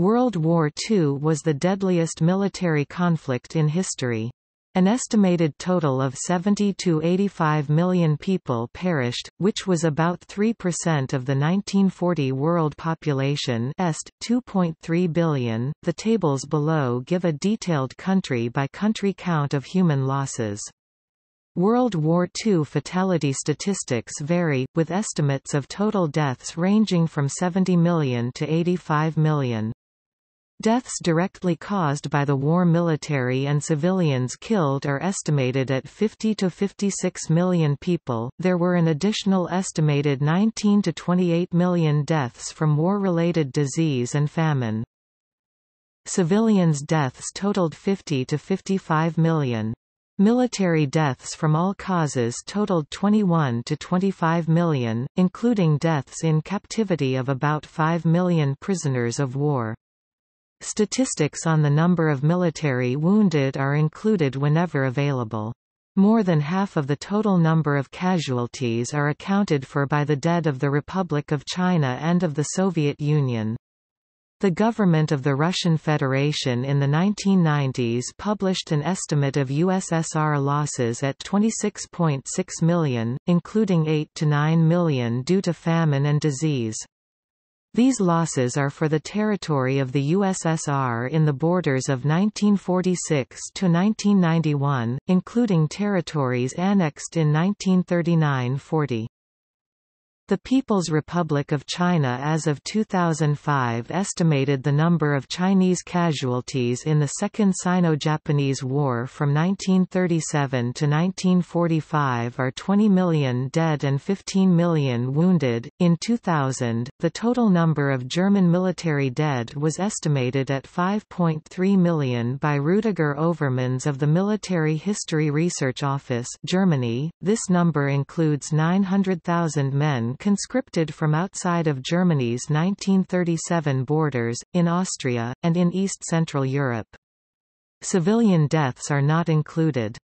World War II was the deadliest military conflict in history. An estimated total of 70 to 85 million people perished, which was about 3% of the 1940 world population est 2.3 billion. The tables below give a detailed country-by-country -country count of human losses. World War II fatality statistics vary, with estimates of total deaths ranging from 70 million to 85 million. Deaths directly caused by the war military and civilians killed are estimated at 50 to 56 million people. There were an additional estimated 19 to 28 million deaths from war-related disease and famine. Civilians' deaths totaled 50 to 55 million. Military deaths from all causes totaled 21 to 25 million, including deaths in captivity of about 5 million prisoners of war. Statistics on the number of military wounded are included whenever available. More than half of the total number of casualties are accounted for by the dead of the Republic of China and of the Soviet Union. The government of the Russian Federation in the 1990s published an estimate of USSR losses at 26.6 million, including 8 to 9 million due to famine and disease. These losses are for the territory of the USSR in the borders of 1946 to 1991, including territories annexed in 1939–40. The People's Republic of China as of 2005 estimated the number of Chinese casualties in the Second Sino-Japanese War from 1937 to 1945 are 20 million dead and 15 million wounded. In 2000, the total number of German military dead was estimated at 5.3 million by Rüdiger Overmans of the Military History Research Office, Germany. This number includes 900,000 men conscripted from outside of Germany's 1937 borders, in Austria, and in East-Central Europe. Civilian deaths are not included.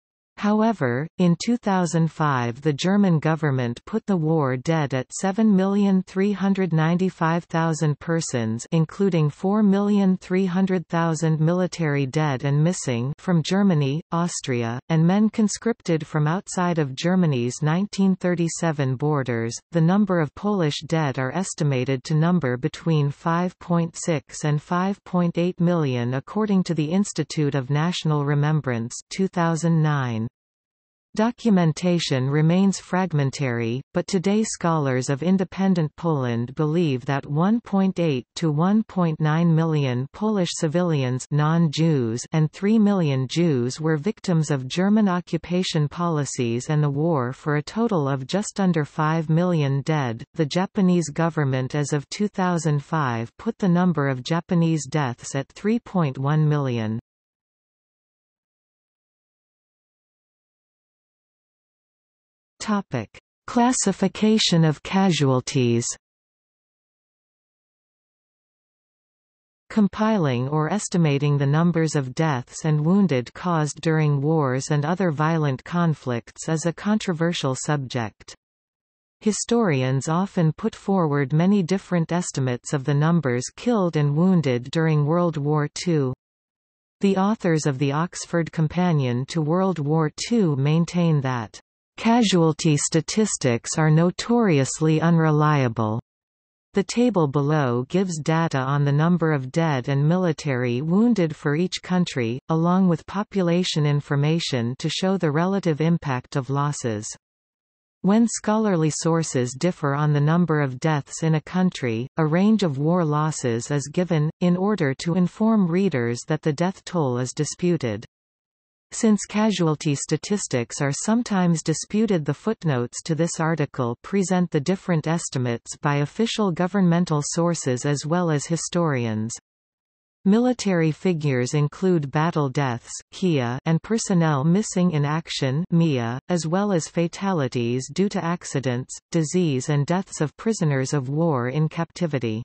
However, in 2005 the German government put the war dead at 7,395,000 persons including 4,300,000 military dead and missing from Germany, Austria, and men conscripted from outside of Germany's 1937 borders. The number of Polish dead are estimated to number between 5.6 and 5.8 million according to the Institute of National Remembrance 2009. Documentation remains fragmentary, but today scholars of independent Poland believe that 1.8 to 1.9 million Polish civilians non-Jews and 3 million Jews were victims of German occupation policies and the war for a total of just under 5 million dead. The Japanese government as of 2005 put the number of Japanese deaths at 3.1 million. Topic: Classification of casualties. Compiling or estimating the numbers of deaths and wounded caused during wars and other violent conflicts is a controversial subject. Historians often put forward many different estimates of the numbers killed and wounded during World War II. The authors of the Oxford Companion to World War II maintain that Casualty statistics are notoriously unreliable. The table below gives data on the number of dead and military wounded for each country, along with population information to show the relative impact of losses. When scholarly sources differ on the number of deaths in a country, a range of war losses is given, in order to inform readers that the death toll is disputed. Since casualty statistics are sometimes disputed the footnotes to this article present the different estimates by official governmental sources as well as historians. Military figures include battle deaths KIA and personnel missing in action MIA, as well as fatalities due to accidents, disease and deaths of prisoners of war in captivity.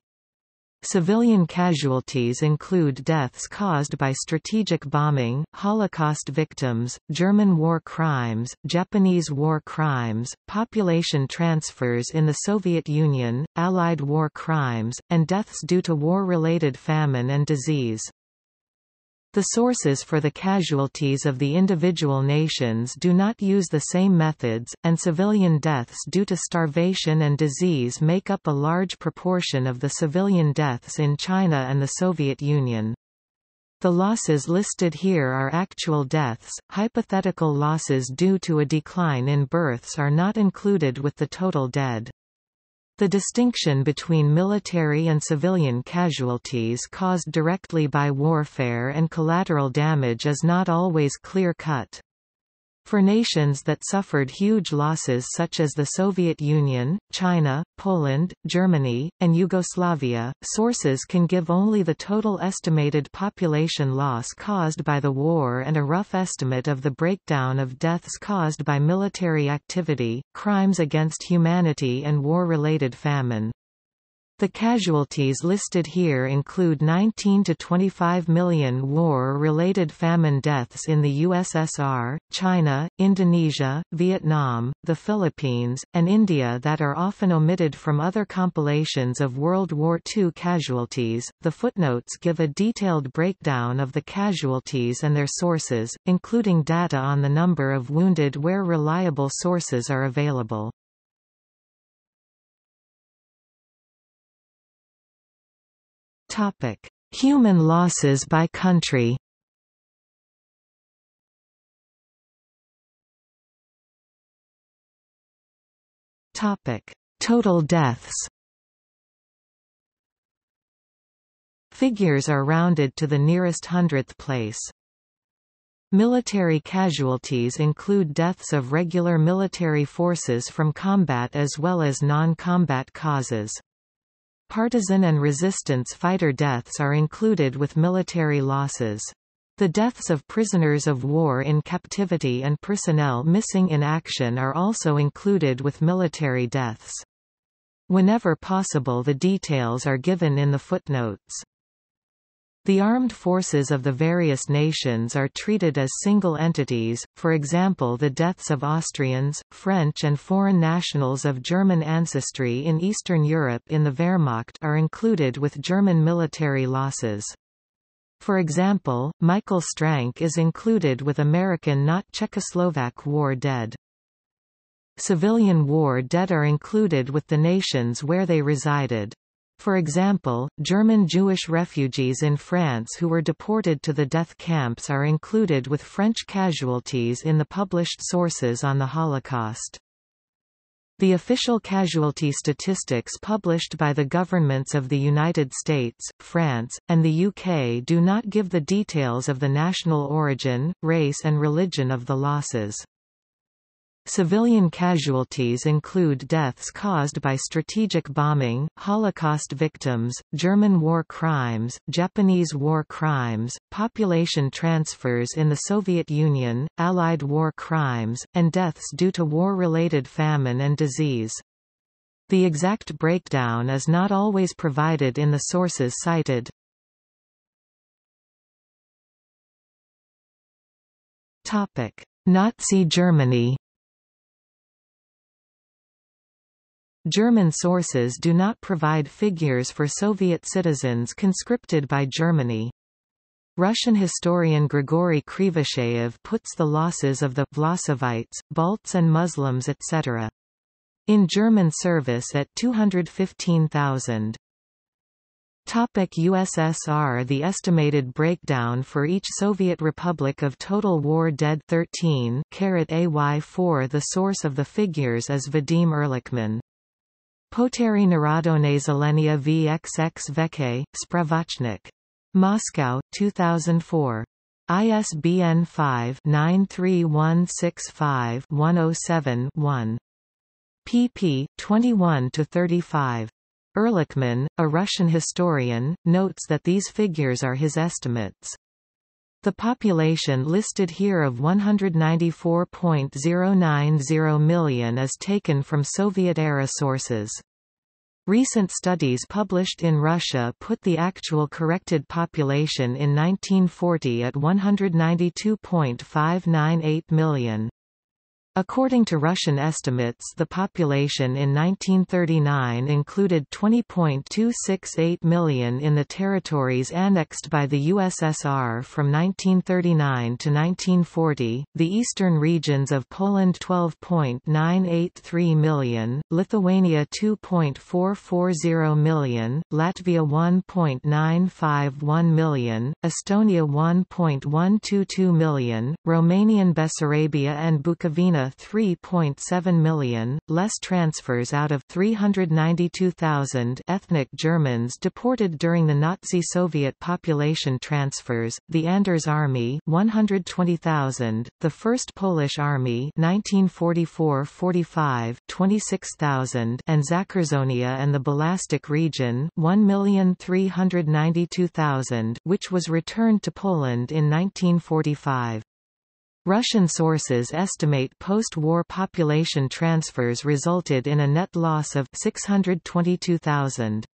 Civilian casualties include deaths caused by strategic bombing, Holocaust victims, German war crimes, Japanese war crimes, population transfers in the Soviet Union, Allied war crimes, and deaths due to war-related famine and disease. The sources for the casualties of the individual nations do not use the same methods, and civilian deaths due to starvation and disease make up a large proportion of the civilian deaths in China and the Soviet Union. The losses listed here are actual deaths, hypothetical losses due to a decline in births are not included with the total dead. The distinction between military and civilian casualties caused directly by warfare and collateral damage is not always clear-cut. For nations that suffered huge losses such as the Soviet Union, China, Poland, Germany, and Yugoslavia, sources can give only the total estimated population loss caused by the war and a rough estimate of the breakdown of deaths caused by military activity, crimes against humanity and war-related famine. The casualties listed here include 19 to 25 million war-related famine deaths in the USSR, China, Indonesia, Vietnam, the Philippines, and India that are often omitted from other compilations of World War II casualties. The footnotes give a detailed breakdown of the casualties and their sources, including data on the number of wounded where reliable sources are available. Topic: Human losses by country. Topic: Total deaths. Figures are rounded to the nearest hundredth place. Military casualties include deaths of regular military forces from combat as well as non-combat causes. Partisan and resistance fighter deaths are included with military losses. The deaths of prisoners of war in captivity and personnel missing in action are also included with military deaths. Whenever possible the details are given in the footnotes. The armed forces of the various nations are treated as single entities, for example the deaths of Austrians, French and foreign nationals of German ancestry in Eastern Europe in the Wehrmacht are included with German military losses. For example, Michael Strank is included with American not Czechoslovak war dead. Civilian war dead are included with the nations where they resided. For example, German Jewish refugees in France who were deported to the death camps are included with French casualties in the published sources on the Holocaust. The official casualty statistics published by the governments of the United States, France, and the UK do not give the details of the national origin, race and religion of the losses. Civilian casualties include deaths caused by strategic bombing, Holocaust victims, German war crimes, Japanese war crimes, population transfers in the Soviet Union, Allied war crimes, and deaths due to war-related famine and disease. The exact breakdown is not always provided in the sources cited. Nazi Germany German sources do not provide figures for Soviet citizens conscripted by Germany. Russian historian Grigory Krivosheyev puts the losses of the Vlasovites, Balts and Muslims etc. in German service at 215,000. Topic USSR The estimated breakdown for each Soviet republic of total war dead 13 AY4 The source of the figures is Vadim Erlikman. Potery Narodone Zelenia VXX Veke, Spravachnik. Moscow, 2004. ISBN 5-93165-107-1. pp. 21–35. Erlikman, a Russian historian, notes that these figures are his estimates. The population listed here of 194.090 million is taken from Soviet-era sources. Recent studies published in Russia put the actual corrected population in 1940 at 192.598 million. According to Russian estimates the population in 1939 included 20.268 million in the territories annexed by the USSR from 1939 to 1940, the eastern regions of Poland 12.983 million, Lithuania 2.440 million, Latvia 1.951 million, Estonia 1.122 million, Romanian Bessarabia and Bukovina 3.7 million, less transfers out of 392,000 ethnic Germans deported during the Nazi Soviet population transfers, the Anders Army 120,000, the First Polish Army 1944-45 26,000 and Zakerzonia and the Białystok region 1,392,000 which was returned to Poland in 1945. Russian sources estimate post-war population transfers resulted in a net loss of 622,000.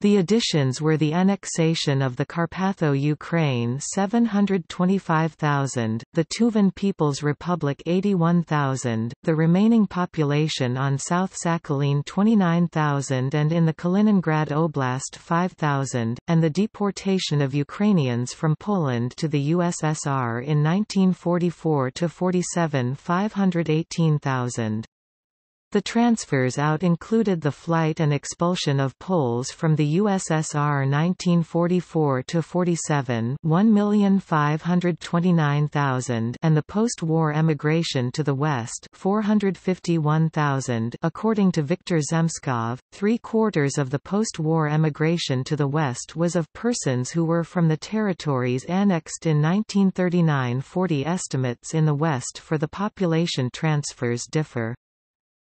The additions were the annexation of the Carpatho-Ukraine 725,000, the Tuvan People's Republic 81,000, the remaining population on South Sakhalin 29,000 and in the Kaliningrad Oblast 5,000, and the deportation of Ukrainians from Poland to the USSR in 1944–47 518,000. The transfers out included the flight and expulsion of Poles from the USSR 1944–47 1,529,000 and the post-war emigration to the West 451,000 according to Viktor Zemskov, three-quarters of the post-war emigration to the West was of persons who were from the territories annexed in 1939-40 estimates in the West for the population transfers differ.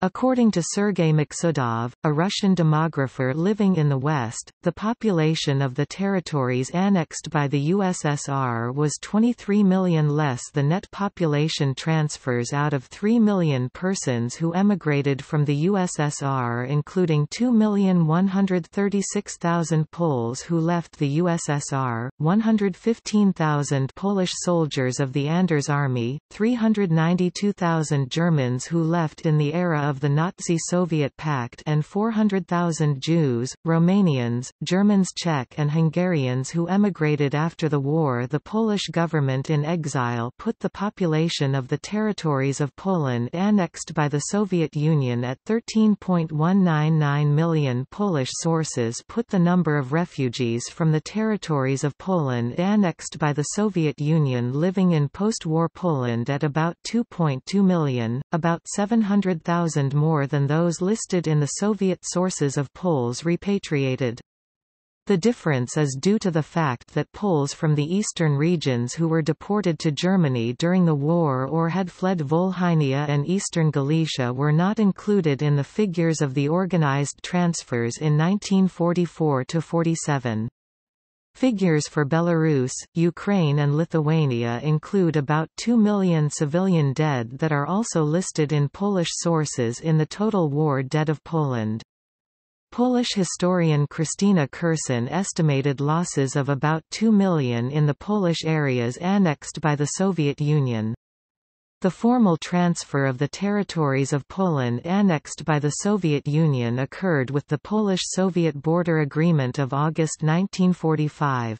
According to Sergei Maksudov, a Russian demographer living in the West, the population of the territories annexed by the USSR was 23 million less the net population transfers out of 3 million persons who emigrated from the USSR including 2,136,000 Poles who left the USSR, 115,000 Polish soldiers of the Anders Army, 392,000 Germans who left in the era of the Nazi-Soviet Pact and 400,000 Jews, Romanians, Germans Czech and Hungarians who emigrated after the war. The Polish government in exile put the population of the territories of Poland annexed by the Soviet Union at 13.199 million Polish sources put the number of refugees from the territories of Poland annexed by the Soviet Union living in post-war Poland at about 2.2 million, about 700,000 more than those listed in the Soviet sources of Poles repatriated. The difference is due to the fact that Poles from the eastern regions who were deported to Germany during the war or had fled Volhynia and eastern Galicia were not included in the figures of the organized transfers in 1944–47. Figures for Belarus, Ukraine and Lithuania include about 2 million civilian dead that are also listed in Polish sources in the total war dead of Poland. Polish historian Krystyna Kersten estimated losses of about 2 million in the Polish areas annexed by the Soviet Union. The formal transfer of the territories of Poland annexed by the Soviet Union occurred with the Polish-Soviet border agreement of August 1945.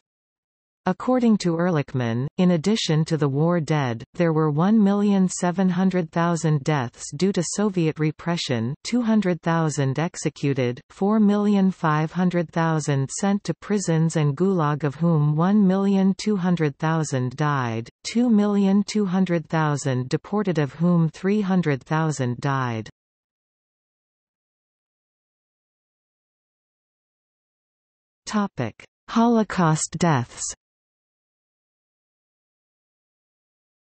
According to Erlikman, in addition to the war dead, there were 1,700,000 deaths due to Soviet repression 200,000 executed, 4,500,000 sent to prisons and gulag of whom 1,200,000 died, 2,200,000 deported of whom 300,000 died. Holocaust deaths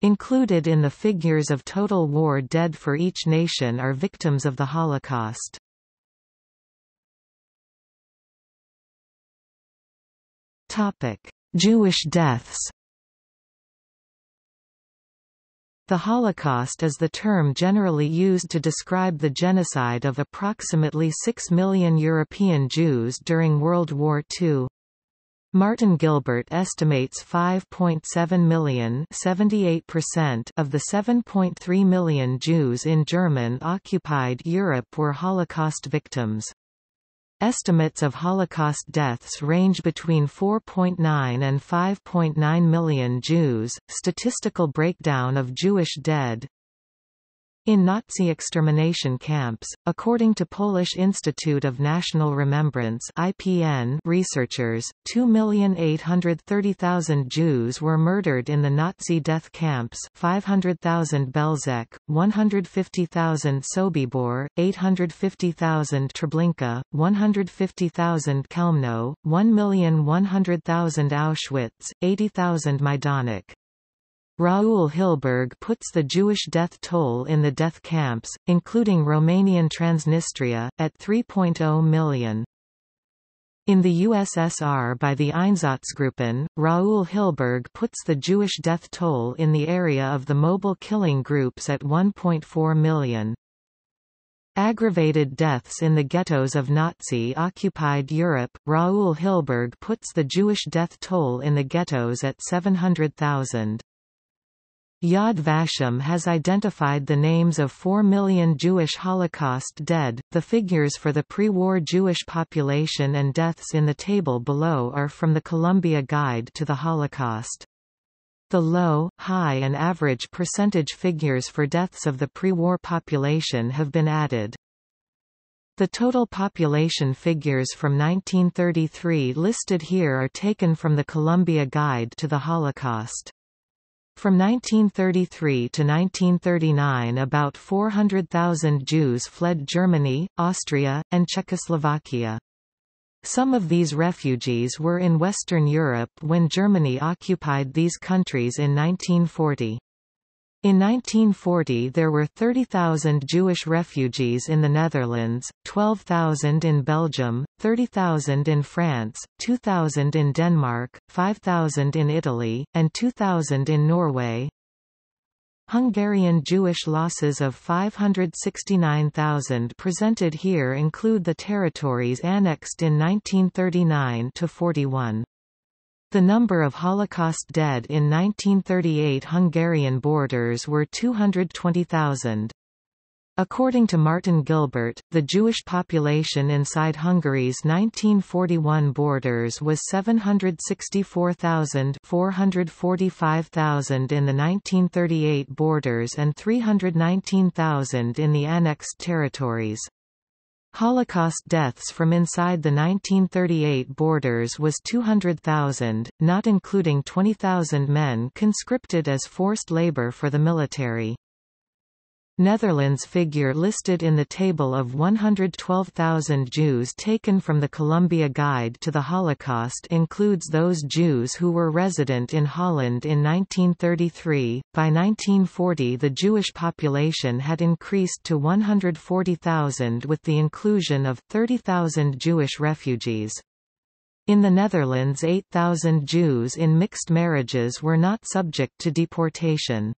Included in the figures of total war dead for each nation are victims of the Holocaust. Jewish deaths The Holocaust is the term generally used to describe the genocide of approximately 6 million European Jews during World War II. Martin Gilbert estimates 5.7 million of the 7.3 million Jews in German-occupied Europe were Holocaust victims. Estimates of Holocaust deaths range between 4.9 and 5.9 million Jews. Statistical breakdown of Jewish dead in Nazi extermination camps, according to Polish Institute of National Remembrance IPN researchers, 2,830,000 Jews were murdered in the Nazi death camps 500,000 Belzec, 150,000 Sobibor, 850,000 Treblinka, 150,000 Chełmno, 1,100,000 Auschwitz, 80,000 Majdanek. Raul Hilberg puts the Jewish death toll in the death camps, including Romanian Transnistria, at 3.0 million. In the USSR by the Einsatzgruppen, Raul Hilberg puts the Jewish death toll in the area of the mobile killing groups at 1.4 million. Aggravated deaths in the ghettos of Nazi-occupied Europe, Raul Hilberg puts the Jewish death toll in the ghettos at 700,000. Yad Vashem has identified the names of 4 million Jewish Holocaust dead. The figures for the pre-war Jewish population and deaths in the table below are from the Columbia Guide to the Holocaust. The low, high and average percentage figures for deaths of the pre-war population have been added. The total population figures from 1933 listed here are taken from the Columbia Guide to the Holocaust. From 1933 to 1939 about 400,000 Jews fled Germany, Austria, and Czechoslovakia. Some of these refugees were in Western Europe when Germany occupied these countries in 1940. In 1940 there were 30,000 Jewish refugees in the Netherlands, 12,000 in Belgium, 30,000 in France, 2,000 in Denmark, 5,000 in Italy, and 2,000 in Norway. Hungarian Jewish losses of 569,000 presented here include the territories annexed in 1939–41. The number of Holocaust dead in 1938 Hungarian borders were 220,000. According to Martin Gilbert, the Jewish population inside Hungary's 1941 borders was 764,000 445,000 in the 1938 borders and 319,000 in the annexed territories. Holocaust deaths from inside the 1938 borders was 200,000, not including 20,000 men conscripted as forced labor for the military. Netherlands figure listed in the table of 112,000 Jews taken from the Columbia Guide to the Holocaust includes those Jews who were resident in Holland in 1933. By 1940 the Jewish population had increased to 140,000 with the inclusion of 30,000 Jewish refugees. In the Netherlands 8,000 Jews in mixed marriages were not subject to deportation.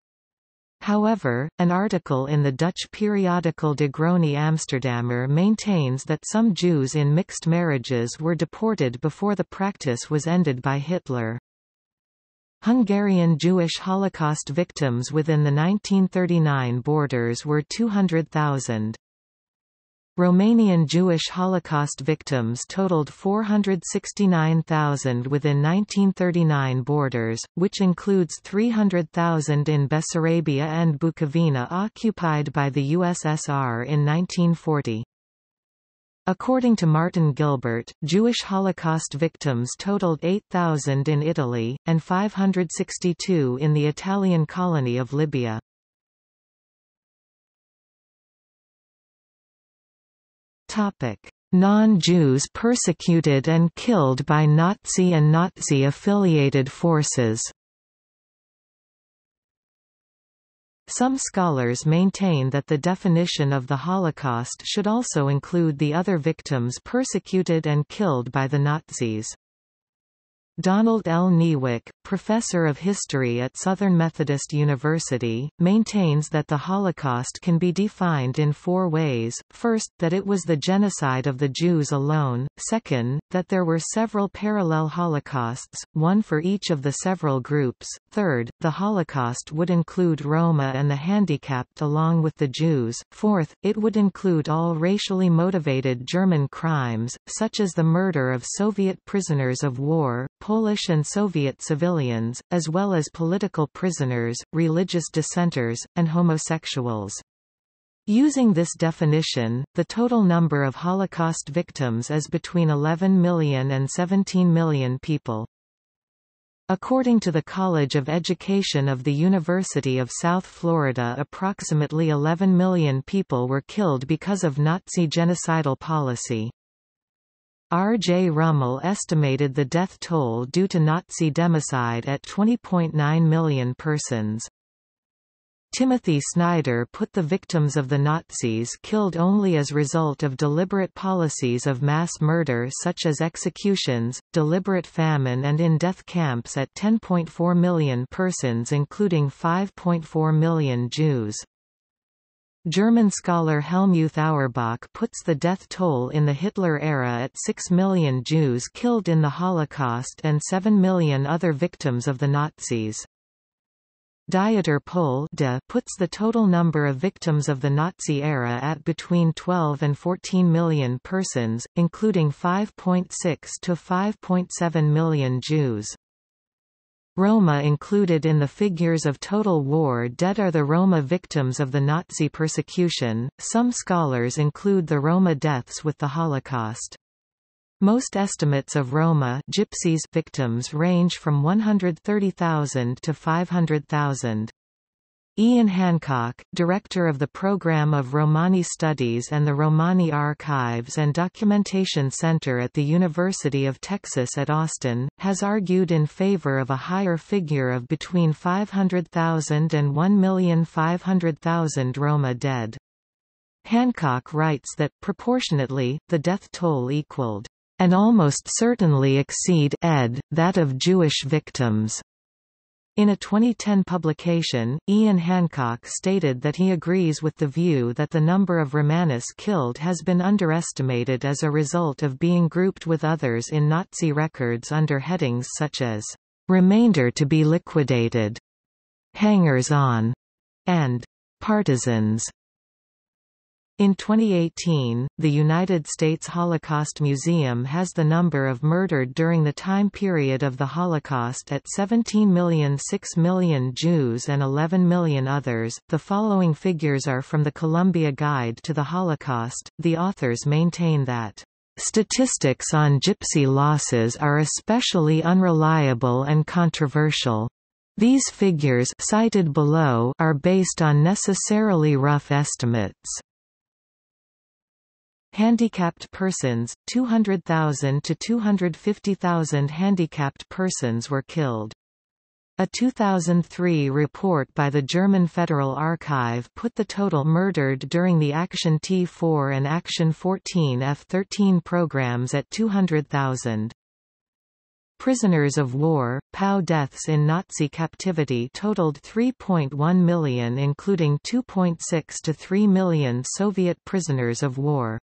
However, an article in the Dutch periodical De Groene Amsterdammer maintains that some Jews in mixed marriages were deported before the practice was ended by Hitler. Hungarian Jewish Holocaust victims within the 1939 borders were 200,000. Romanian Jewish Holocaust victims totaled 469,000 within 1939 borders, which includes 300,000 in Bessarabia and Bukovina occupied by the USSR in 1940. According to Martin Gilbert, Jewish Holocaust victims totaled 8,000 in Italy, and 562 in the Italian colony of Libya. Non-Jews persecuted and killed by Nazi and Nazi-affiliated forces Some scholars maintain that the definition of the Holocaust should also include the other victims persecuted and killed by the Nazis. Donald L. Niewyk, professor of history at Southern Methodist University, maintains that the Holocaust can be defined in four ways, first, that it was the genocide of the Jews alone, second, that there were several parallel Holocausts, one for each of the several groups, third, the Holocaust would include Roma and the handicapped along with the Jews, fourth, it would include all racially motivated German crimes, such as the murder of Soviet prisoners of war, Polish and Soviet civilians, as well as political prisoners, religious dissenters, and homosexuals. Using this definition, the total number of Holocaust victims is between 11 million and 17 million people. According to the College of Education of the University of South Florida approximately 11 million people were killed because of Nazi genocidal policy. R. J. Rummel estimated the death toll due to Nazi democide at 20.9 million persons. Timothy Snyder put the victims of the Nazis killed only as result of deliberate policies of mass murder such as executions, deliberate famine and in death camps at 10.4 million persons including 5.4 million Jews. German scholar Helmuth Auerbach puts the death toll in the Hitler era at 6 million Jews killed in the Holocaust and 7 million other victims of the Nazis. Dieter Pohl puts the total number of victims of the Nazi era at between 12 and 14 million persons, including 5.6 to 5.7 million Jews. Roma included in the figures of total war dead are the Roma victims of the Nazi persecution. Some scholars include the Roma deaths with the Holocaust. Most estimates of Roma gypsies victims range from 130,000 to 500,000. Ian Hancock, director of the Program of Romani Studies and the Romani Archives and Documentation Center at the University of Texas at Austin, has argued in favor of a higher figure of between 500,000 and 1,500,000 Roma dead. Hancock writes that, proportionately, the death toll equaled, and almost certainly exceed ed, that of Jewish victims. In a 2010 publication, Ian Hancock stated that he agrees with the view that the number of Romanis killed has been underestimated as a result of being grouped with others in Nazi records under headings such as, "...remainder to be liquidated", "...hangers-on", and "...partisans". In 2018, the United States Holocaust Museum has the number of murdered during the time period of the Holocaust at 17 million 6 million Jews and 11 million others. The following figures are from the Columbia Guide to the Holocaust. The authors maintain that Statistics on gypsy losses are especially unreliable and controversial. These figures cited below are based on necessarily rough estimates. Handicapped persons, 200,000 to 250,000 handicapped persons were killed. A 2003 report by the German Federal Archive put the total murdered during the Action T4 and Action 14 F-13 programs at 200,000. Prisoners of war, POW deaths in Nazi captivity totaled 3.1 million including 2.6 to 3 million Soviet prisoners of war.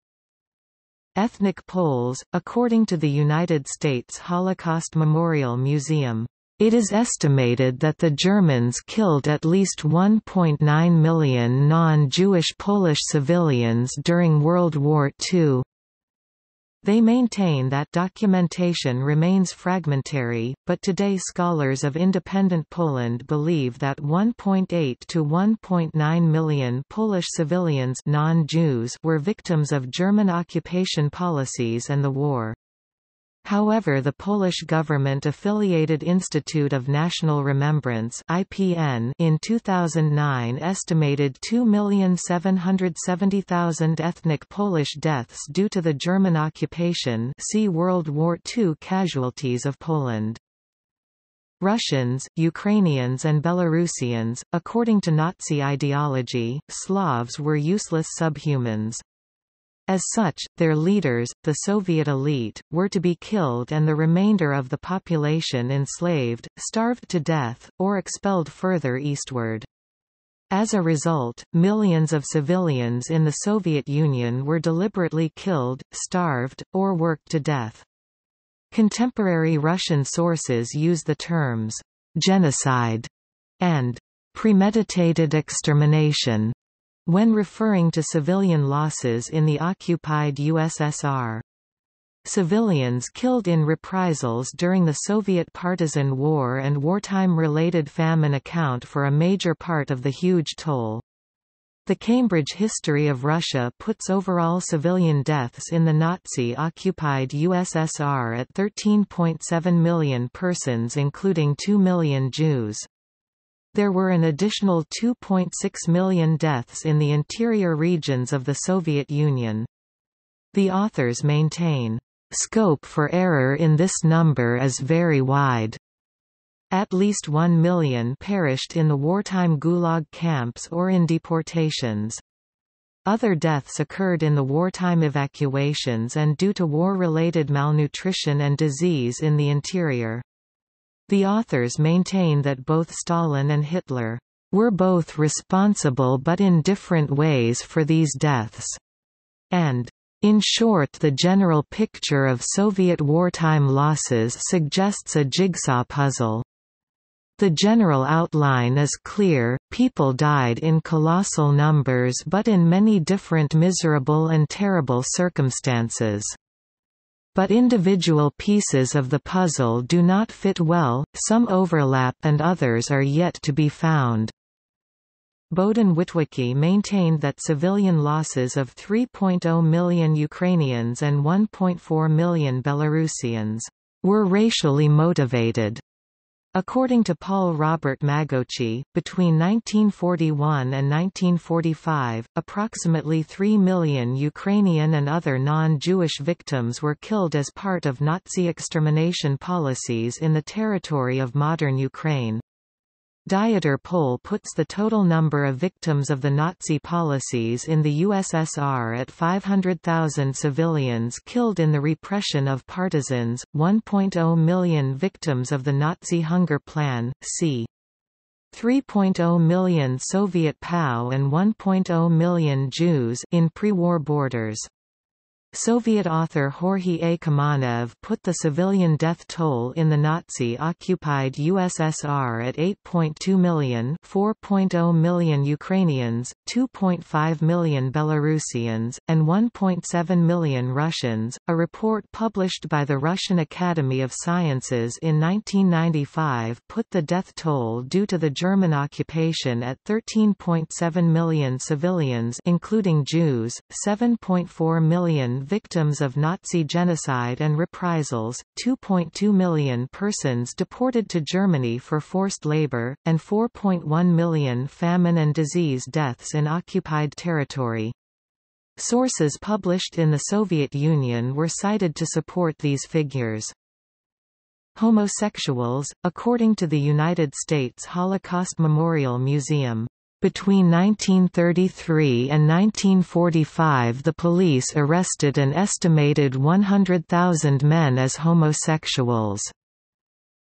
Ethnic Poles, according to the United States Holocaust Memorial Museum. It is estimated that the Germans killed at least 1.9 million non-Jewish Polish civilians during World War II. They maintain that documentation remains fragmentary, but today scholars of independent Poland believe that 1.8 to 1.9 million Polish civilians non-Jews were victims of German occupation policies and the war. However the Polish government-affiliated Institute of National Remembrance IPN in 2009 estimated 2,770,000 ethnic Polish deaths due to the German occupation see World War II casualties of Poland. Russians, Ukrainians and Belarusians, according to Nazi ideology, Slavs were useless subhumans. As such, their leaders, the Soviet elite, were to be killed and the remainder of the population enslaved, starved to death, or expelled further eastward. As a result, millions of civilians in the Soviet Union were deliberately killed, starved, or worked to death. Contemporary Russian sources use the terms genocide and premeditated extermination when referring to civilian losses in the occupied USSR. Civilians killed in reprisals during the Soviet Partisan War and wartime-related famine account for a major part of the huge toll. The Cambridge History of Russia puts overall civilian deaths in the Nazi-occupied USSR at 13.7 million persons including 2 million Jews. There were an additional 2.6 million deaths in the interior regions of the Soviet Union. The authors maintain, "...scope for error in this number is very wide." At least one million perished in the wartime Gulag camps or in deportations. Other deaths occurred in the wartime evacuations and due to war-related malnutrition and disease in the interior. The authors maintain that both Stalin and Hitler were both responsible but in different ways for these deaths, and in short the general picture of Soviet wartime losses suggests a jigsaw puzzle. The general outline is clear, people died in colossal numbers but in many different miserable and terrible circumstances. But individual pieces of the puzzle do not fit well, some overlap and others are yet to be found. Bohdan Wytwycky maintained that civilian losses of 3.0 million Ukrainians and 1.4 million Belarusians were racially motivated. According to Paul Robert Magocsi, between 1941 and 1945, approximately 3 million Ukrainian and other non-Jewish victims were killed as part of Nazi extermination policies in the territory of modern Ukraine. Dieter Pohl puts the total number of victims of the Nazi policies in the USSR at 500,000 civilians killed in the repression of partisans, 1.0 million victims of the Nazi hunger plan, c. 3.0 million Soviet POW and 1.0 million Jews in pre-war borders. Soviet author Georgy A. Kumanev put the civilian death toll in the Nazi-occupied USSR at 8.2 million 4.0 million Ukrainians, 2.5 million Belarusians, and 1.7 million Russians. A report published by the Russian Academy of Sciences in 1995 put the death toll due to the German occupation at 13.7 million civilians including Jews, 7.4 million victims of Nazi genocide and reprisals, 2.2 million persons deported to Germany for forced labor, and 4.1 million famine and disease deaths in occupied territory. Sources published in the Soviet Union were cited to support these figures. Homosexuals, according to the United States Holocaust Memorial Museum between 1933 and 1945 the police arrested an estimated 100,000 men as homosexuals.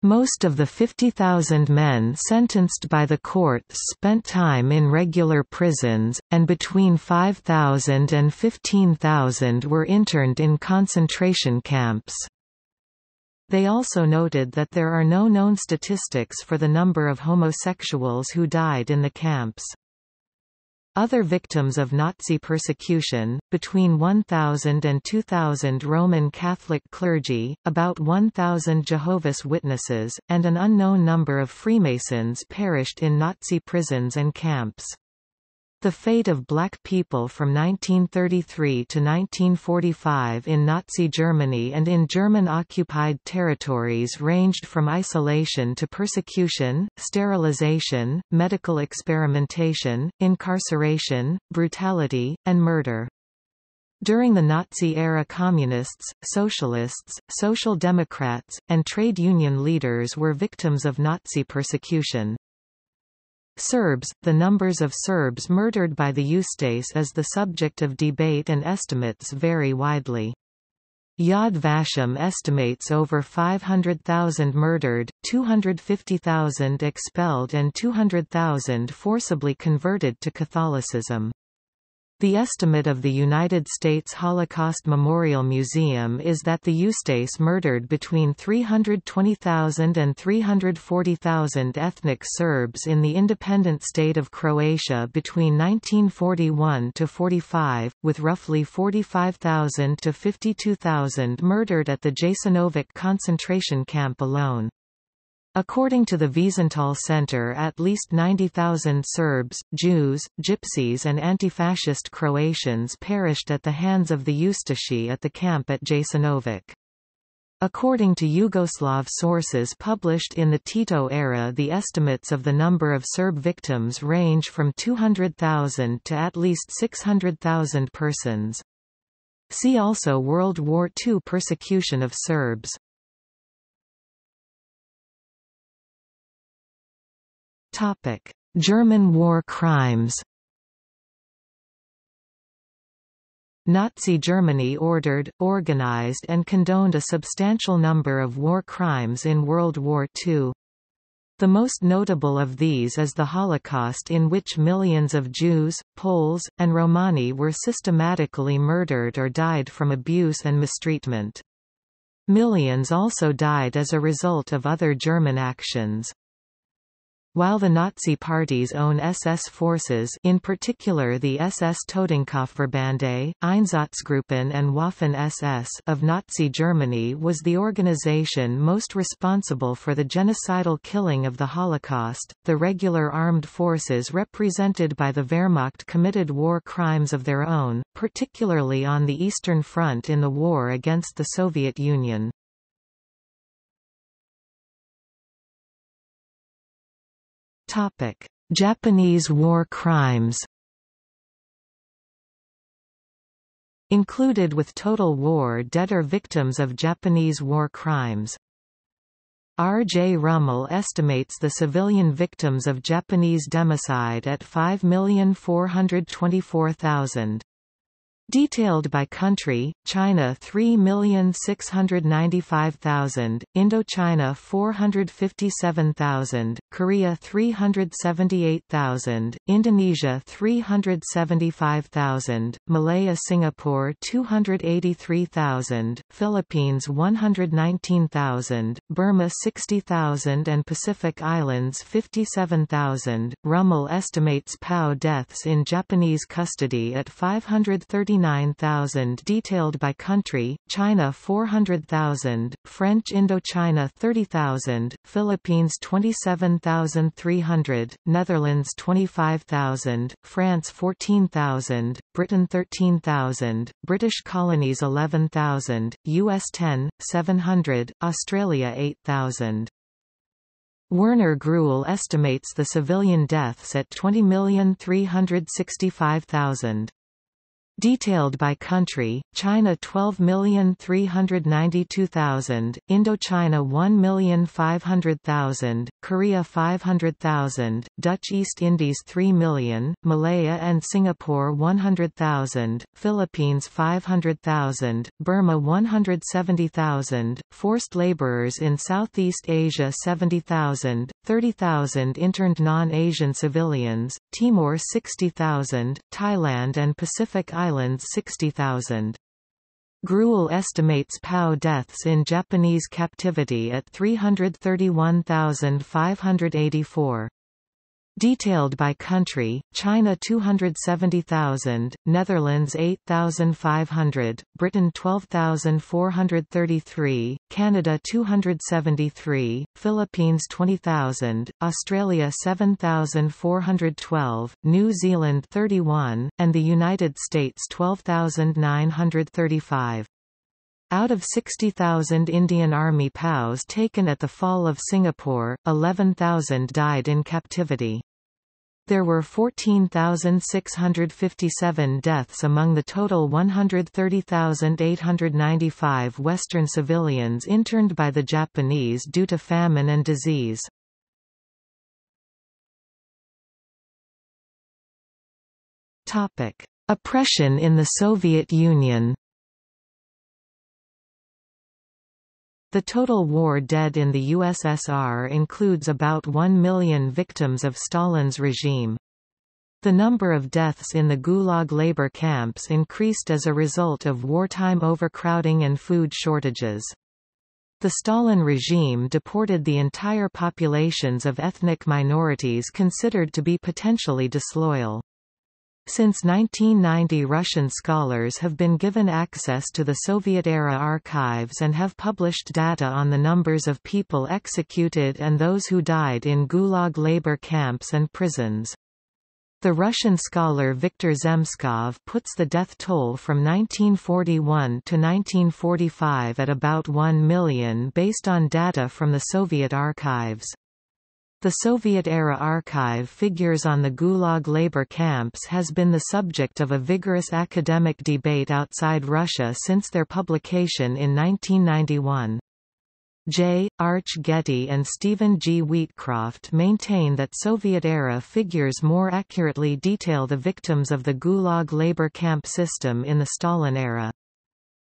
Most of the 50,000 men sentenced by the court spent time in regular prisons, and between 5,000 and 15,000 were interned in concentration camps. They also noted that there are no known statistics for the number of homosexuals who died in the camps. Other victims of Nazi persecution, between 1,000 and 2,000 Roman Catholic clergy, about 1,000 Jehovah's Witnesses, and an unknown number of Freemasons perished in Nazi prisons and camps. The fate of black people from 1933 to 1945 in Nazi Germany and in German-occupied territories ranged from isolation to persecution, sterilization, medical experimentation, incarceration, brutality, and murder. During the Nazi-era communists, socialists, social democrats, and trade union leaders were victims of Nazi persecution. Serbs The numbers of Serbs murdered by the Ustase is the subject of debate and estimates vary widely. Yad Vashem estimates over 500,000 murdered, 250,000 expelled and 200,000 forcibly converted to Catholicism. The estimate of the United States Holocaust Memorial Museum is that the Ustase murdered between 320,000 and 340,000 ethnic Serbs in the independent state of Croatia between 1941 to 45, with roughly 45,000 to 52,000 murdered at the Jasenovac concentration camp alone. According to the Wiesenthal Center at least 90,000 Serbs, Jews, Gypsies and anti-fascist Croatians perished at the hands of the Ustashi at the camp at Jasenovac. According to Yugoslav sources published in the Tito era the estimates of the number of Serb victims range from 200,000 to at least 600,000 persons. See also World War II persecution of Serbs. Topic: German war crimes. Nazi Germany ordered, organized and condoned a substantial number of war crimes in World War II. The most notable of these is the Holocaust in which millions of Jews, Poles, and Romani were systematically murdered or died from abuse and mistreatment. Millions also died as a result of other German actions. While the Nazi Party's own SS forces in particular the SS Totenkopfverbände, Einsatzgruppen and Waffen-SS of Nazi Germany was the organization most responsible for the genocidal killing of the Holocaust, the regular armed forces represented by the Wehrmacht committed war crimes of their own, particularly on the Eastern Front in the war against the Soviet Union. Topic: Japanese war crimes. Included with total war dead are victims of Japanese war crimes. R. J. Rummel estimates the civilian victims of Japanese democide at 5,424,000. Detailed by country, China 3,695,000, Indochina 457,000, Korea 378,000, Indonesia 375,000, Malaya Singapore 283,000, Philippines 119,000, Burma 60,000 and Pacific Islands 57,000. Rummel estimates POW deaths in Japanese custody at 530 39,000 detailed by country, China 400,000, French Indochina 30,000, Philippines 27,300, Netherlands 25,000, France 14,000, Britain 13,000, British colonies 11,000, US 10, 700, Australia 8,000. Werner Gruhl estimates the civilian deaths at 20,365,000. Detailed by country, China 12,392,000, Indochina 1,500,000, Korea 500,000, Dutch East Indies 3 million, Malaya and Singapore 100,000, Philippines 500,000, Burma 170,000, forced laborers in Southeast Asia 70,000, 30,000 interned non-Asian civilians, Timor 60,000, Thailand and Pacific Islands 60,000. Gruhl estimates POW deaths in Japanese captivity at 331,584. Detailed by country, China 270,000, Netherlands 8,500, Britain 12,433, Canada 273, Philippines 20,000, Australia 7,412, New Zealand 31, and the United States 12,935. Out of 60,000 Indian Army POWs taken at the fall of Singapore, 11,000 died in captivity. There were 14,657 deaths among the total 130,895 Western civilians interned by the Japanese due to famine and disease. Oppression in the Soviet Union The total war dead in the USSR includes about 1 million victims of Stalin's regime. The number of deaths in the Gulag labor camps increased as a result of wartime overcrowding and food shortages. The Stalin regime deported the entire populations of ethnic minorities considered to be potentially disloyal. Since 1990 Russian scholars have been given access to the Soviet-era archives and have published data on the numbers of people executed and those who died in Gulag labor camps and prisons. The Russian scholar Viktor Zemskov puts the death toll from 1941 to 1945 at about 1 million based on data from the Soviet archives. The Soviet-era archive figures on the Gulag labor camps has been the subject of a vigorous academic debate outside Russia since their publication in 1991. J. Arch Getty and Stephen G. Wheatcroft maintain that Soviet-era figures more accurately detail the victims of the Gulag labor camp system in the Stalin era.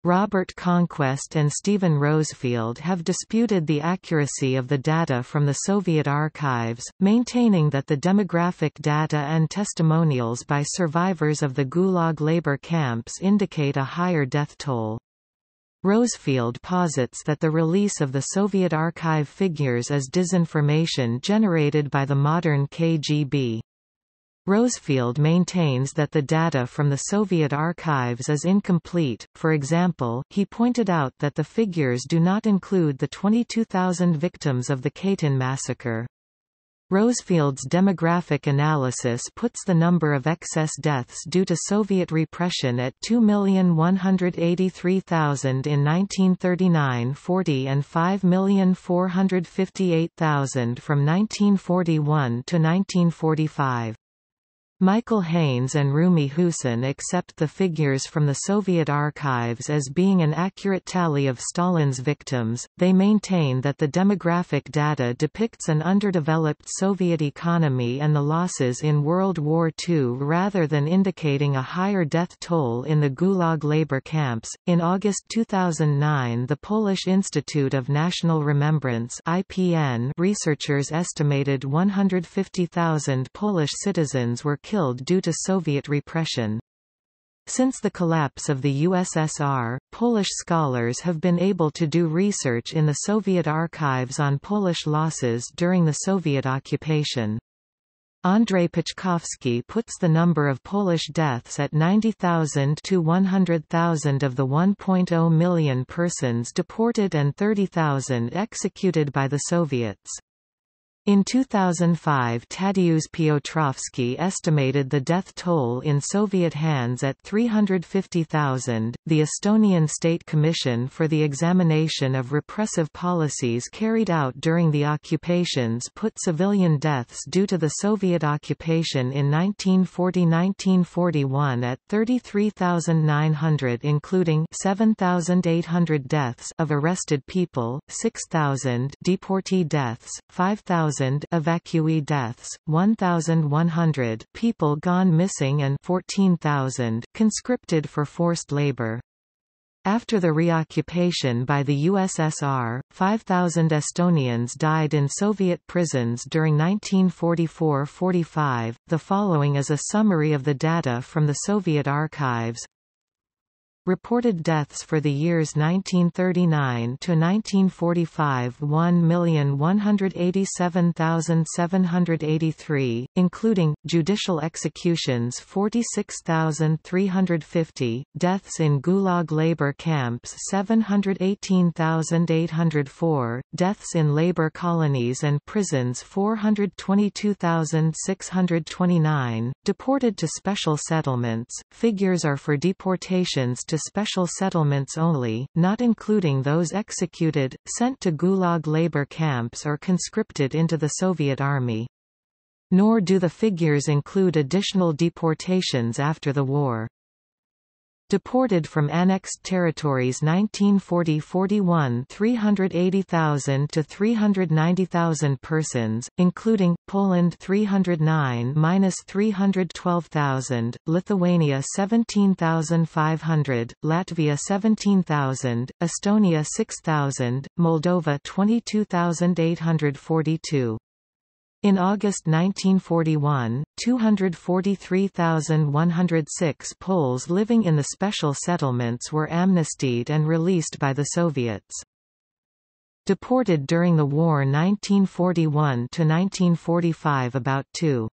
Robert Conquest and Stephen Rosefielde have disputed the accuracy of the data from the Soviet archives, maintaining that the demographic data and testimonials by survivors of the Gulag labor camps indicate a higher death toll. Rosefielde posits that the release of the Soviet archive figures is disinformation generated by the modern KGB. Rosefielde maintains that the data from the Soviet archives is incomplete, for example, he pointed out that the figures do not include the 22,000 victims of the Katyn massacre. Rosefielde's demographic analysis puts the number of excess deaths due to Soviet repression at 2,183,000 in 1939–40 and 5,458,000 from 1941 to 1945. Michael Haynes and Rumy Hasan accept the figures from the Soviet archives as being an accurate tally of Stalin's victims. They maintain that the demographic data depicts an underdeveloped Soviet economy and the losses in World War II rather than indicating a higher death toll in the Gulag labor camps. In August 2009, the Polish Institute of National Remembrance (IPN) researchers estimated 150,000 Polish citizens were killed due to Soviet repression. Since the collapse of the USSR, Polish scholars have been able to do research in the Soviet archives on Polish losses during the Soviet occupation. Andrzej Paczkowski puts the number of Polish deaths at 90,000 to 100,000 of the 1.0 million persons deported and 30,000 executed by the Soviets. In 2005 Tadeusz Piotrowski estimated the death toll in Soviet hands at 350,000. The Estonian State Commission for the Examination of Repressive Policies carried out during the occupations put civilian deaths due to the Soviet occupation in 1940–1941 at 33,900 including 7,800 deaths of arrested people, 6,000 deportee deaths, 5,000 1,000 evacuee deaths, 1,100 people gone missing and 14,000 conscripted for forced labor. After the reoccupation by the USSR, 5,000 Estonians died in Soviet prisons during 1944–45. The following is a summary of the data from the Soviet archives. Reported deaths for the years 1939 to 1945 1,187,783, including judicial executions 46,350, deaths in Gulag labor camps 718,804, deaths in labor colonies and prisons 422,629, deported to special settlements. Figures are for deportations to special settlements only, not including those executed, sent to Gulag labor camps or conscripted into the Soviet Army. Nor do the figures include additional deportations after the war. Deported from annexed territories 1940–41 380,000 to 390,000 persons, including, Poland 309–312,000, Lithuania 17,500, Latvia 17,000, Estonia 6,000, Moldova 22,842. In August 1941, 243,106 Poles living in the special settlements were amnestied and released by the Soviets. Deported during the war 1941–1945 about 2.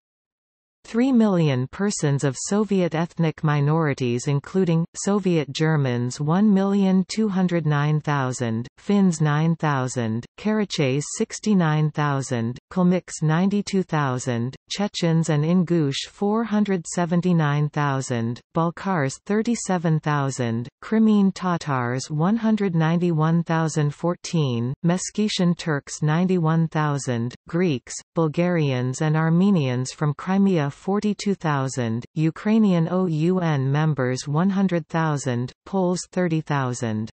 3 million persons of Soviet ethnic minorities including, Soviet Germans 1,209,000, Finns 9,000, Karachays 69,000, Kalmyks 92,000, Chechens and Ingush 479,000, Balkars 37,000, Crimean Tatars 191,014, Meskhetian Turks 91,000, Greeks, Bulgarians and Armenians from Crimea 42,000, Ukrainian OUN members 100,000, Poles 30,000.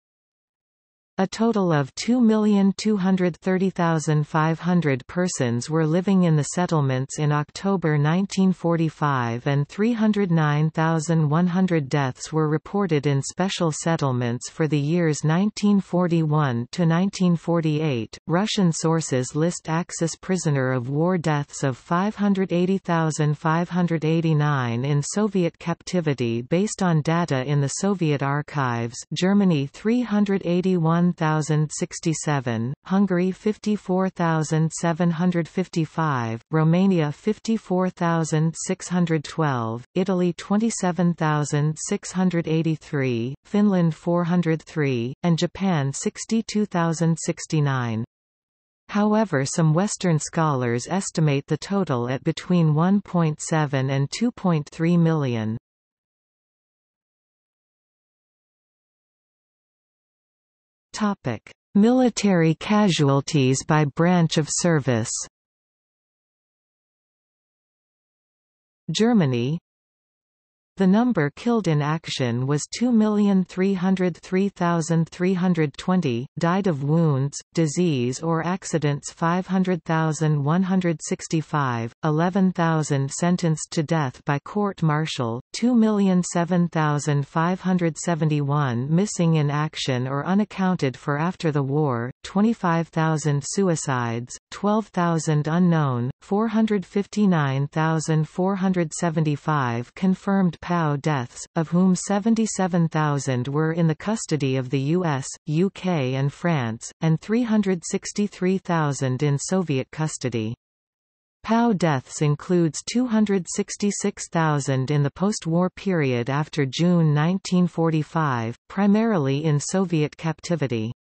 A total of 2,230,500 persons were living in the settlements in October 1945 and 309,100 deaths were reported in special settlements for the years 1941 to 1948. Russian sources list Axis prisoner of war deaths of 580,589 in Soviet captivity based on data in the Soviet archives. Germany 381 1067, Hungary 54,755, Romania 54,612, Italy 27,683, Finland 403, and Japan 62,069. However some Western scholars estimate the total at between 1.7 and 2.3 million. Topic: Military casualties by branch of service. Germany the number killed in action was 2,303,320, died of wounds, disease or accidents 500,165, 11,000 sentenced to death by court-martial, 2,007,571 missing in action or unaccounted for after the war, 25,000 suicides, 12,000 unknown, 459,475 confirmed POW deaths, of whom 77,000 were in the custody of the US, UK and France, and 363,000 in Soviet custody. POW deaths includes 266,000 in the post-war period after June 1945, primarily in Soviet captivity.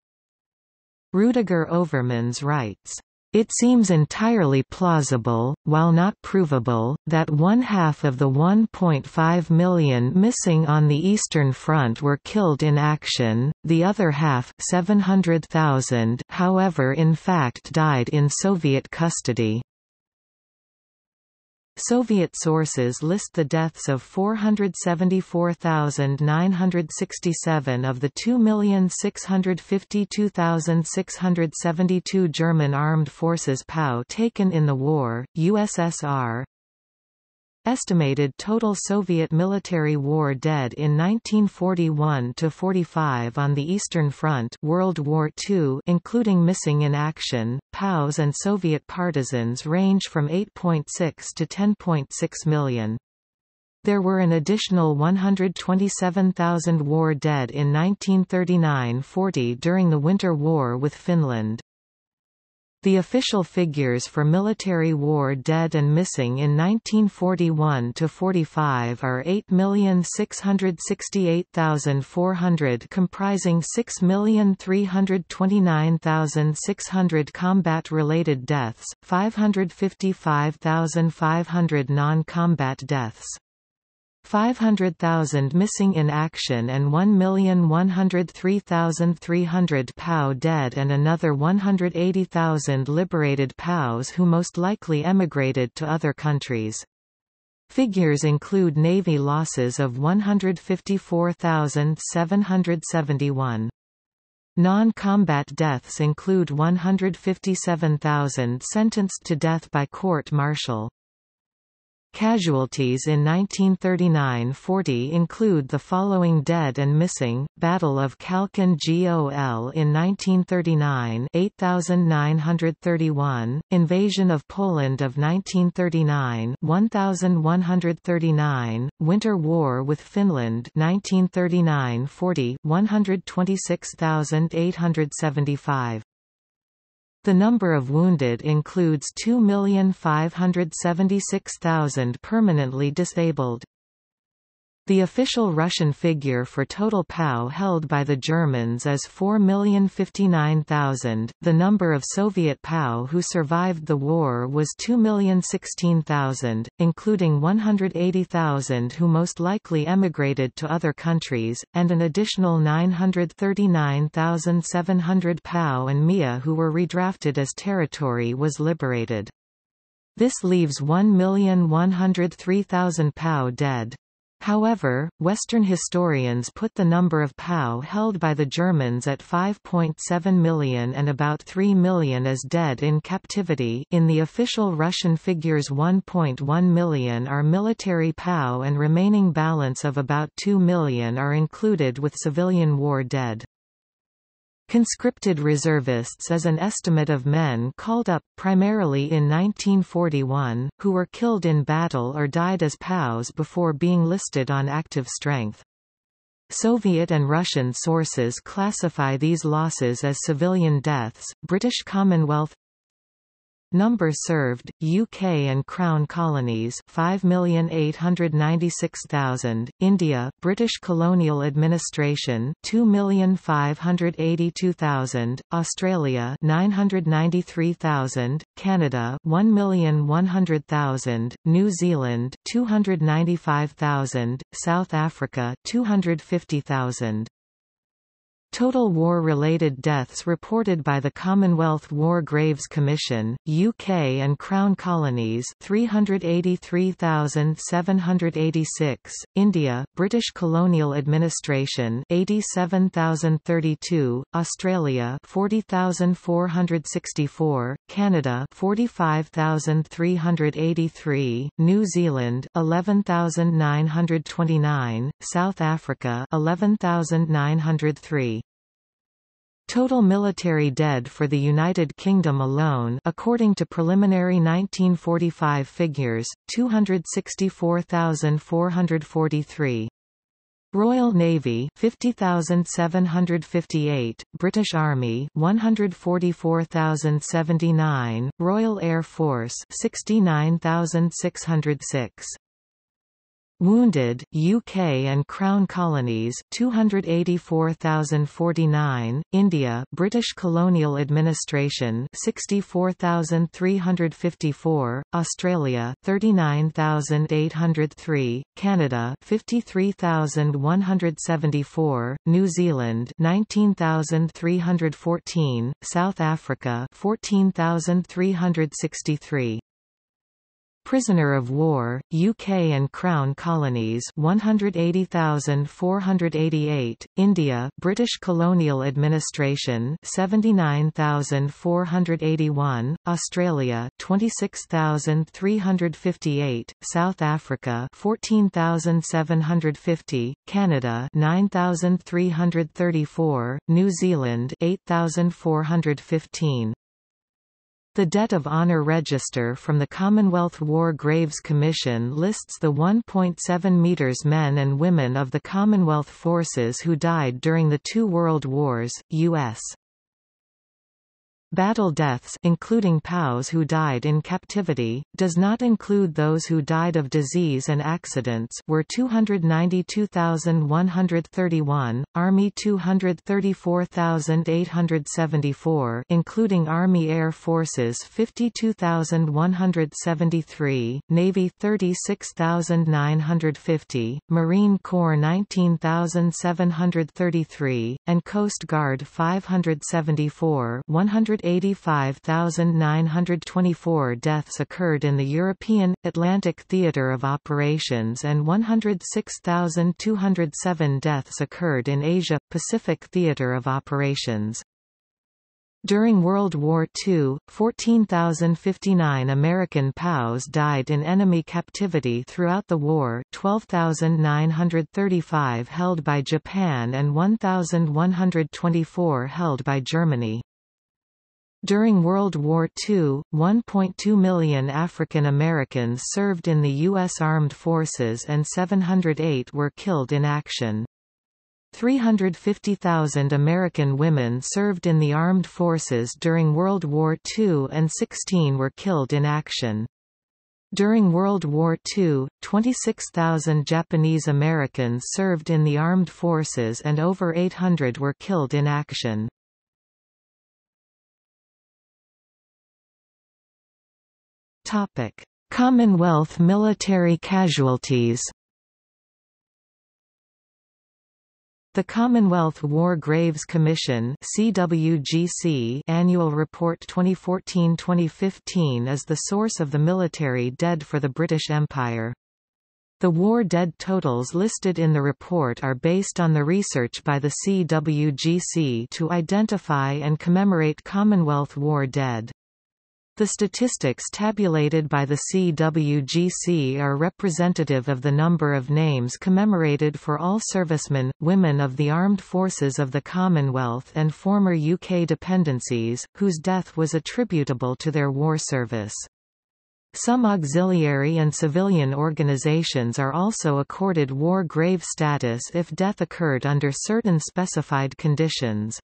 Rudiger Overmans writes, it seems entirely plausible, while not provable, that one-half of the 1.5 million missing on the Eastern Front were killed in action, the other half 700,000 however in fact died in Soviet custody. Soviet sources list the deaths of 474,967 of the 2,652,672 German armed forces POW taken in the war, USSR, Estimated total Soviet military war dead in 1941–45 on the Eastern Front World War II including missing in action, POWs and Soviet partisans range from 8.6 to 10.6 million. There were an additional 127,000 war dead in 1939–40 during the Winter War with Finland. The official figures for military war dead and missing in 1941–45 are 8,668,400 comprising 6,329,600 combat-related deaths, 555,500 non-combat deaths. 500,000 missing in action and 1,103,300 POW dead and another 180,000 liberated POWs who most likely emigrated to other countries. Figures include Navy losses of 154,771. Non-combat deaths include 157,000 sentenced to death by court-martial. Casualties in 1939–40 include the following dead and missing, Battle of Khalkhin Gol in 1939 8,931, Invasion of Poland of 1939 1,139, Winter War with Finland 1939–40 126,875. The number of wounded includes 2,576,000 permanently disabled. The official Russian figure for total POW held by the Germans is 4,059,000. The number of Soviet POW who survived the war was 2,016,000, including 180,000 who most likely emigrated to other countries, and an additional 939,700 POW and MIA who were redrafted as territory was liberated. This leaves 1,103,000 POW dead. However, Western historians put the number of POW held by the Germans at 5.7 million and about 3 million as dead in captivity in the official Russian figures 1.1 million are military POW and remaining balance of about 2 million are included with civilian war dead. Conscripted reservists is an estimate of men called up, primarily in 1941, who were killed in battle or died as POWs before being listed on active strength. Soviet and Russian sources classify these losses as civilian deaths. British Commonwealth Number served, UK and Crown colonies 5,896,000, India British colonial administration 2,582,000, Australia 993,000, Canada 1,100,000, New Zealand 295,000, South Africa 250,000. Total war-related deaths reported by the Commonwealth War Graves Commission, UK and Crown Colonies 383,786, India, British Colonial Administration 87,032, Australia 40,464, Canada 45,383, New Zealand 11,929, South Africa 11,903. Total military dead for the United Kingdom alone according to preliminary 1945 figures, 264,443. Royal Navy 50,758, British Army 144,079, Royal Air Force 69,606. Wounded, UK and Crown colonies 284,049, India British colonial administration 64,354, Australia 39,803, Canada 53,174, New Zealand 19,314, South Africa 14,363. Prisoner of War, UK and Crown Colonies 180,488, India British Colonial Administration 79,481, Australia 26,358, South Africa 14,750, Canada 9,334, New Zealand 8,415. The Debt of Honor Register from the Commonwealth War Graves Commission lists the 1.7 meters men and women of the Commonwealth forces who died during the two World Wars, U.S. Battle deaths including POWs who died in captivity, does not include those who died of disease and accidents were 292,131, Army 234,874 including Army Air Forces 52,173, Navy 36,950, Marine Corps 19,733, and Coast Guard 574 100 185,924 deaths occurred in the European, Atlantic Theatre of Operations and 106,207 deaths occurred in Asia, Pacific Theatre of Operations. During World War II, 14,059 American POWs died in enemy captivity throughout the war 12,935 held by Japan and 1,124 held by Germany. During World War II, 1.2 million African Americans served in the U.S. Armed Forces and 708 were killed in action. 350,000 American women served in the armed forces during World War II and 16 were killed in action. During World War II, 26,000 Japanese Americans served in the armed forces and over 800 were killed in action. Commonwealth military casualties The Commonwealth War Graves Commission CWGC Annual Report 2014-2015 is the source of the military dead for the British Empire. The war dead totals listed in the report are based on the research by the CWGC to identify and commemorate Commonwealth War dead. The statistics tabulated by the CWGC are representative of the number of names commemorated for all servicemen, women of the armed forces of the Commonwealth and former UK dependencies, whose death was attributable to their war service. Some auxiliary and civilian organizations are also accorded war grave status if death occurred under certain specified conditions.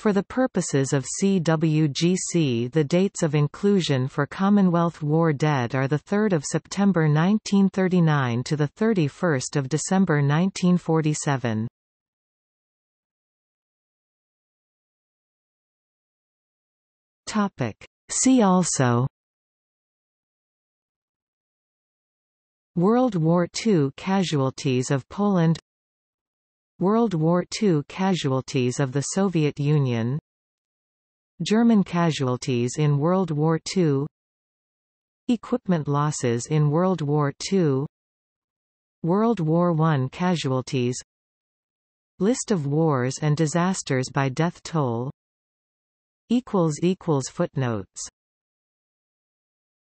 For the purposes of CWGC the dates of inclusion for Commonwealth War dead are 3 September 1939 to 31 December 1947. See also World War II casualties of Poland World War II casualties of the Soviet Union German casualties in World War II Equipment losses in World War II World War I casualties List of wars and disasters by death toll Footnotes